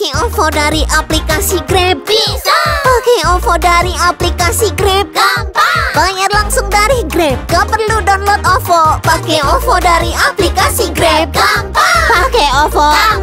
pakai OVO dari aplikasi Grab? Bisa. Pakai OVO dari aplikasi Grab? Gampang. Bayar langsung dari Grab, gak perlu download OVO. Pakai OVO dari aplikasi Grab. Gampang. Pakai OVO. Gampang.